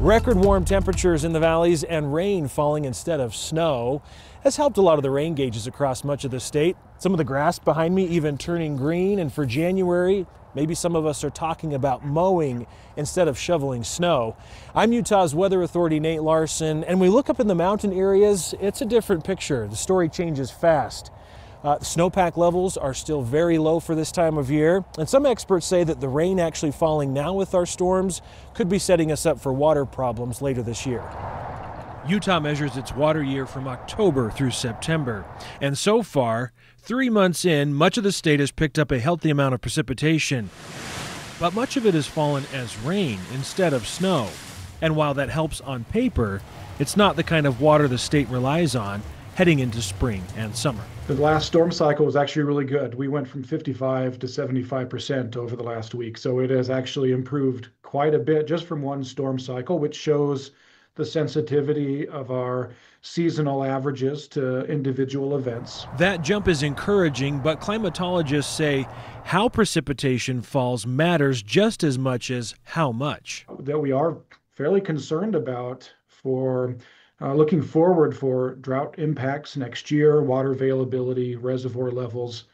Record warm temperatures in the valleys and rain falling instead of snow has helped a lot of the rain gauges across much of the state. Some of the grass behind me even turning green, and for January, maybe some of us are talking about mowing instead of shoveling snow. I'm Utah's Weather Authority Nate Larson, and we look up in the mountain areas, it's a different picture. The story changes fast. Uh, snowpack levels are still very low for this time of year, and some experts say that the rain actually falling now with our storms could be setting us up for water problems later this year. Utah measures its water year from October through September, and so far, three months in, much of the state has picked up a healthy amount of precipitation. But much of it has fallen as rain instead of snow. And while that helps on paper, it's not the kind of water the state relies on heading into spring and summer. The last storm cycle was actually really good. We went from 55 to 75% over the last week. So it has actually improved quite a bit just from one storm cycle, which shows the sensitivity of our seasonal averages to individual events. That jump is encouraging, but climatologists say how precipitation falls matters just as much as how much. That we are fairly concerned about for Uh, looking forward for drought impacts next year, water availability, reservoir levels,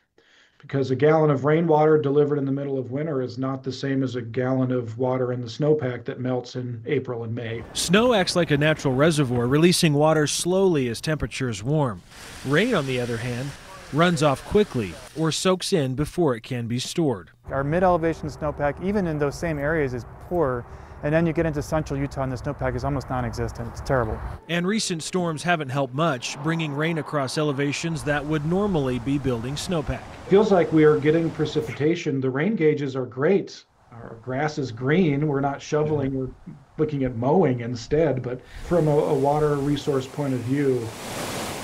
because a gallon of rainwater delivered in the middle of winter is not the same as a gallon of water in the snowpack that melts in April and May. Snow acts like a natural reservoir, releasing water slowly as temperatures warm. Rain, on the other hand, runs off quickly or soaks in before it can be stored. Our mid-elevation snowpack, even in those same areas, is poor and then you get into central Utah and the snowpack is almost non-existent. It's terrible. And recent storms haven't helped much, bringing rain across elevations that would normally be building snowpack. Feels like we are getting precipitation. The rain gauges are great. Our grass is green. We're not shoveling. We're looking at mowing instead. But from a, a water resource point of view,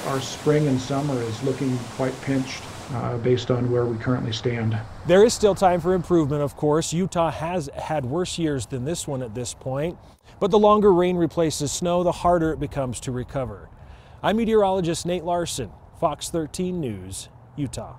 our spring and summer is looking quite pinched uh, based on where we currently stand. There is still time for improvement, of course. Utah has had worse years than this one at this point, but the longer rain replaces snow, the harder it becomes to recover. I'm meteorologist Nate Larson, Fox 13 News, Utah.